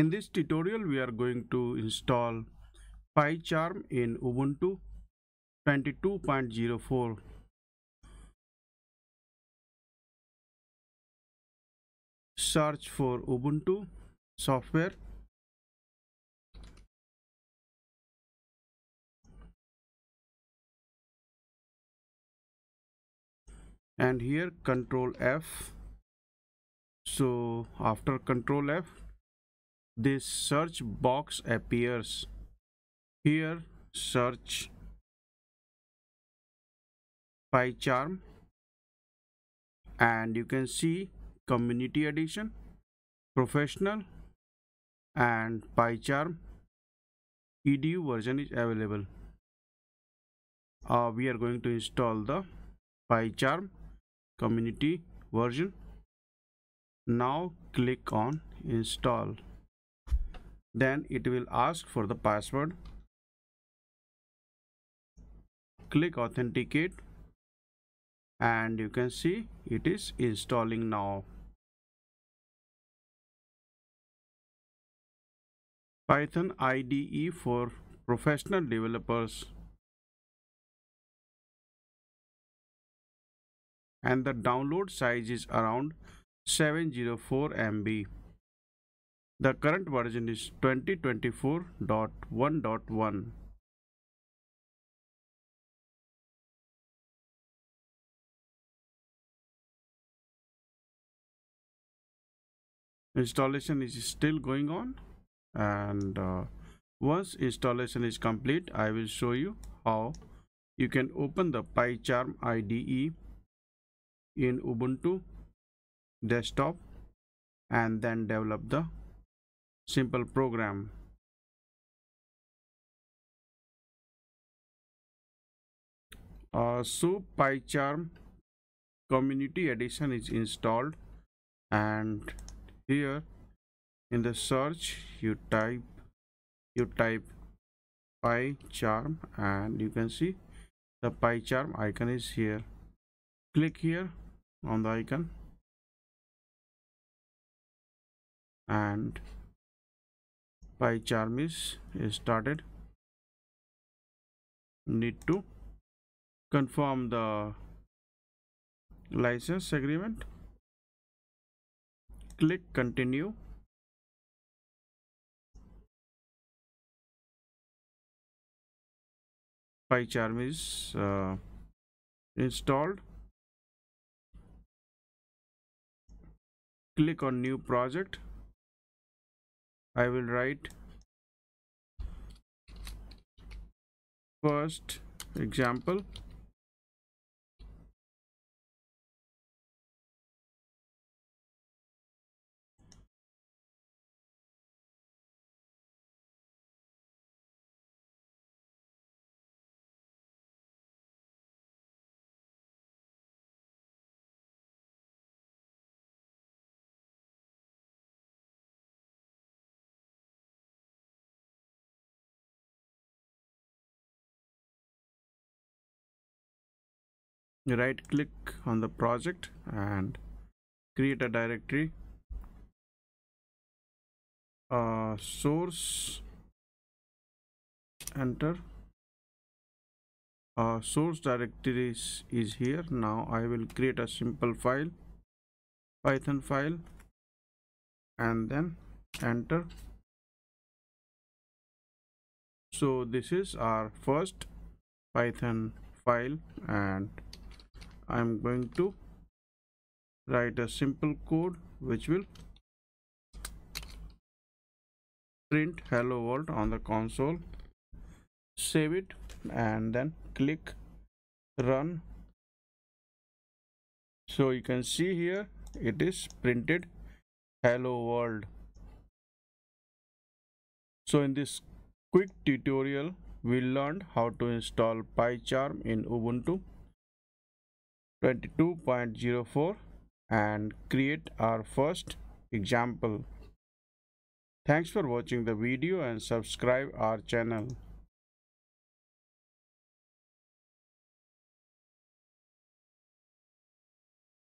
In this tutorial, we are going to install PyCharm in Ubuntu 22.04. Search for Ubuntu software. And here control F. So after control F, this search box appears. Here search. PyCharm. And you can see community edition professional and PyCharm. Edu version is available. Uh, we are going to install the PyCharm community version. Now click on install then it will ask for the password. Click authenticate. And you can see it is installing now. Python IDE for professional developers. And the download size is around 704 MB the current version is 2024.1.1. Installation is still going on and uh, once installation is complete I will show you how you can open the PyCharm IDE in Ubuntu desktop and then develop the simple program. Uh, so PyCharm community edition is installed and here in the search you type you type PyCharm and you can see the PyCharm icon is here. Click here on the icon and PyCharm is started. Need to confirm the license agreement. Click continue. PyCharm is uh, installed. Click on new project I will write first example right click on the project and create a directory. Uh, source enter. Uh, source directory is, is here. Now I will create a simple file python file and then enter. So this is our first python file and I'm going to write a simple code which will print hello world on the console save it and then click run. So you can see here it is printed hello world. So in this quick tutorial we learned how to install PyCharm in Ubuntu 22.04 and create our first example. Thanks for watching the video and subscribe our channel.